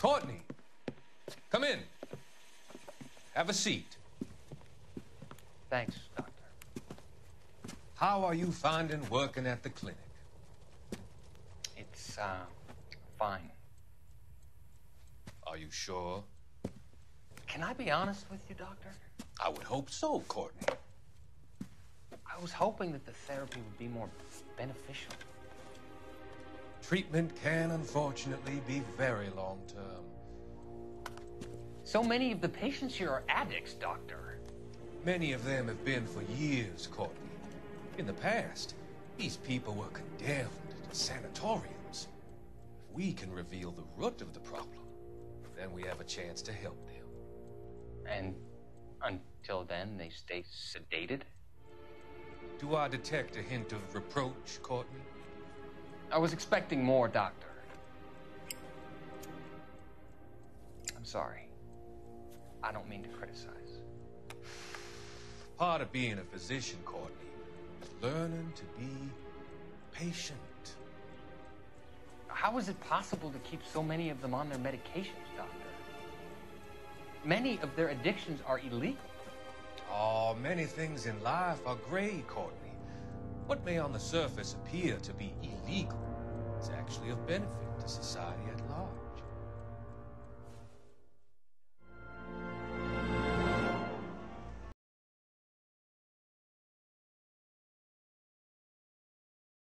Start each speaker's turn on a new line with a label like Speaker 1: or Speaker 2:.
Speaker 1: Courtney, come in. Have a seat.
Speaker 2: Thanks, Doctor.
Speaker 1: How are you finding working at the clinic?
Speaker 2: It's, uh, fine.
Speaker 1: Are you sure?
Speaker 2: Can I be honest with you, Doctor?
Speaker 1: I would hope so, Courtney.
Speaker 2: I was hoping that the therapy would be more beneficial.
Speaker 1: Treatment can unfortunately be very long term.
Speaker 2: So many of the patients here are addicts, Doctor.
Speaker 1: Many of them have been for years, Courtney. In the past, these people were condemned to sanatoriums. If we can reveal the root of the problem, then we have a chance to help them.
Speaker 2: And until then, they stay sedated?
Speaker 1: Do I detect a hint of reproach, Courtney?
Speaker 2: I was expecting more, Doctor. I'm sorry. I don't mean to criticize.
Speaker 1: Part of being a physician, Courtney, is learning to be patient.
Speaker 2: How is it possible to keep so many of them on their medications, Doctor? Many of their addictions are illegal.
Speaker 1: Oh, many things in life are gray, Courtney. What may on the surface appear to be illegal is actually of benefit to society at large.